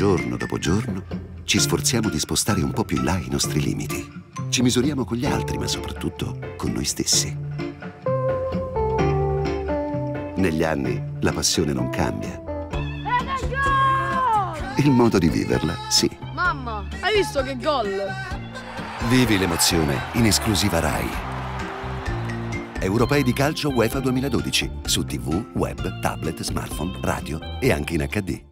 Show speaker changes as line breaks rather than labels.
giorno dopo giorno, ci sforziamo di spostare un po' più in là i nostri limiti. Ci misuriamo con gli altri, ma soprattutto con noi stessi. Negli anni la passione non cambia. Il modo di viverla, sì.
Mamma, hai visto che gol?
Vivi l'emozione in esclusiva RAI. Europei di calcio UEFA 2012 su TV, web, tablet, smartphone, radio e anche in HD.